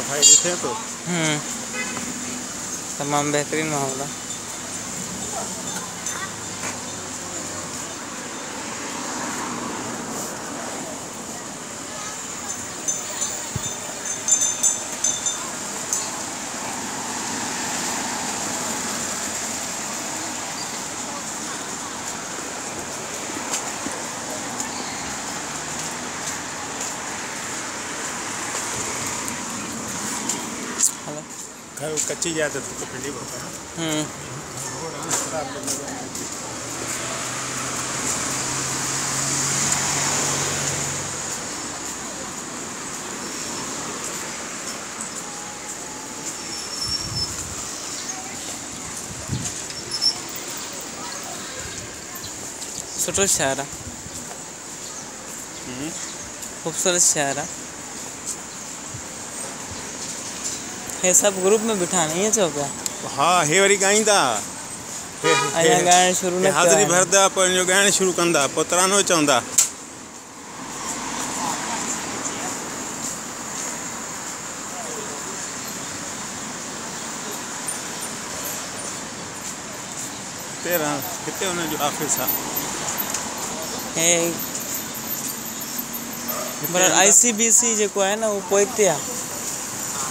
सफ़ाई देते हैं हम्म, तमाम बेहतरीन माहौल आहे घर कच्ची जाइ त थुक फिटी पियो हम्म, सुठो शहर आहे ख़ूबसूरत शहर आहे हे सभु ग्रुप में बीठा आहिनि ईअं चओ पिया हे वरी ॻाईंदा हे- अञा हे- ॻाइणु शुरू न हाज़िरी भरंदा पोइ ॻाइणु शुरू कंदा पोइ तरानो चवंदा। तेरहं किथे हुनजो ऑफ़िस आहे हे आई सी बी सी जेको आहे न उहो आहे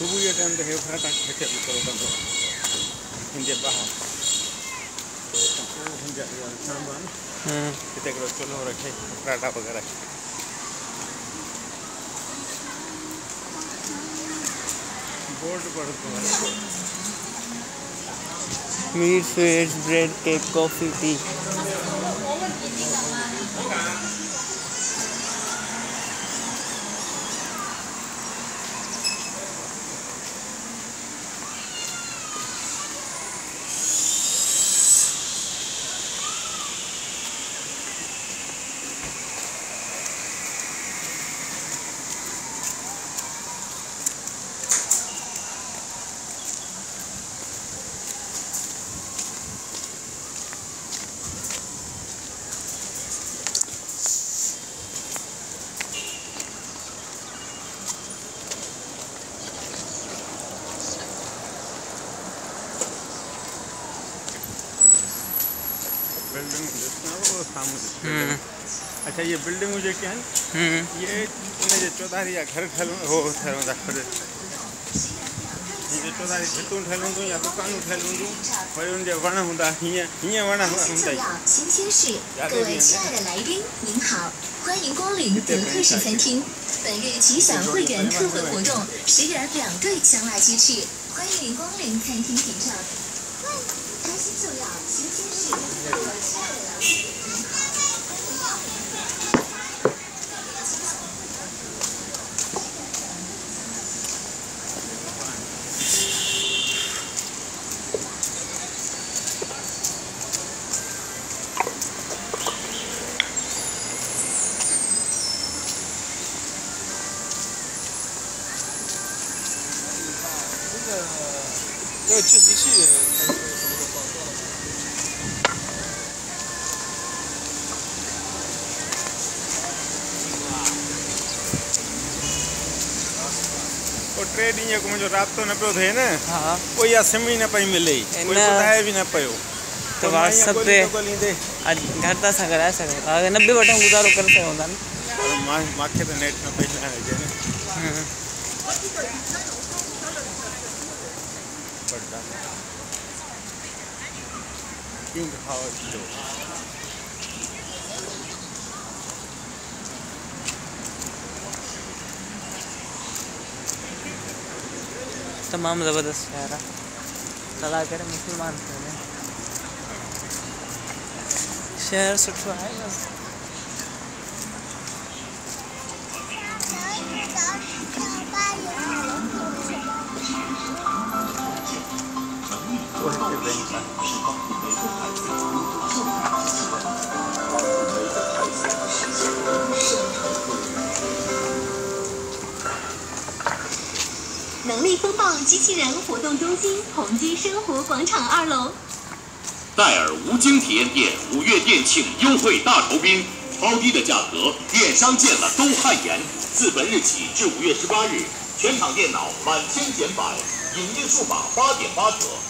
सुबुह जे टाइम ते हे फटाक खेचे करो इहा सामान हम्म, हिते हिकिड़ो चुल्हो रखे पराठा वग़ैरह बोर्ड पढ़ंदो आहे meat sweets bread cake coffee tea ॾिसणो वो साम्हूं ॾिस हम्म, अच्छा ये बिल्डिंगूं जेके आहिनि हम्म, ये उनजे चौधारी जा घर ठहियल हो ठहियल हूंदा खुद हिनजे चौधारी भितूं ठहियल हूंदियूं या दुकानूं ठहियल हूंदियूं वरी उनजे वण हूंदा हीअं हीअं वण हूंदा 重 ई 要新鲜事，各位亲爱的来宾，您好，欢迎光临德克士餐厅。本月吉祥会员特惠活动，十元两对香辣鸡翅，欢迎您光临餐厅品尝。开心就要新鲜事，各位亲爱的 No, just टे ॾींहं को मुंहिंजो राब्तो न पियो थिए न। हा। कोई आसिम ई न पई मिले कोई ॿुधाए न पियो। त व्हाट्सअप ते घर था असां कराए सघूं था न बि वठूं गुज़ारो करे सघूं था न मूंखे त नेट न पई हलाइण पड़ता किंग हाउस जो तमामु ज़बरदस्त शहर आहे अला करे मुस्लमान शहर सुठो आहे बसि 能力风暴机器人活动中心宏基生活广场二楼。戴尔无晶体验店五月店庆优惠大酬宾超低的价格电商见了都汗颜自本日起至五月十八日全场电脑满千减百影音数码八点八折。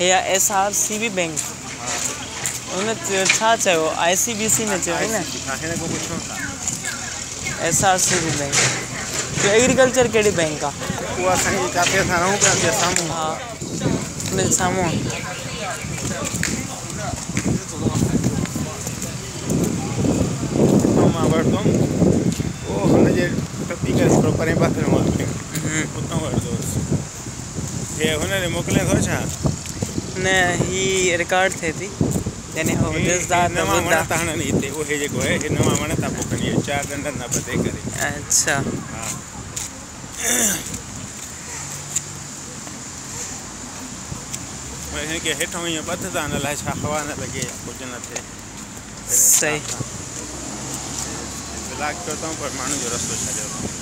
हे आहे S R C B bank छा चयो आई सी बी सी में न? S R C B bank तो एग्रीकल्चर कहिड़ी बैंक आहे उहा असांजी जिते असां रहूँ पिया जे साम्हूं हा। साम्हूं आहे। उतां माँ वठंदुमि उहो हुनजे टपी करे थोरो परे पासे माँ हम्म। उतां वठंदुसि हे हुनखे मोकिलियाँ थो छा न ही रिकॉर्ड थिए थी यानी हो ॾिसंदा त नवां वण था हणनि हिते उहे जेको आहे हे नवां वण था पोखनि इहे चारि ॾंडनि था ॿधे करे अच्छा हा हिनखे हेठां ईअं ॿधंदा न अलाए छा हवा न लॻे या कुझु न थिए सही ब्लाक करता हूँ पर माण्हू जो रस्तो अथऊं